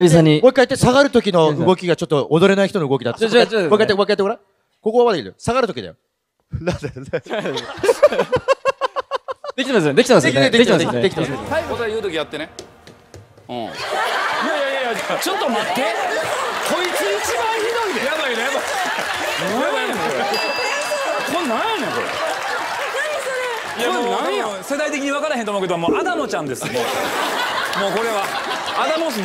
久々に。もう一回やって下がる時の動きがちょっと踊れない人の動きだったもう一回やってもう一回やってごらん。ここはまだいいよ。下がる時だよ。なんだよできてますよね。できてますよね。できてますよね。できてますはい答え言う時やってね。うん。いやいやいやいやちょっと待って。こいつ一番ひどいでやばいねやばい。やばいね。これこれ何やねんこれ。いやもうこれ何や世代的に分からへんと思うけどもうアダモちゃんですもう。もうこれは。アダモスで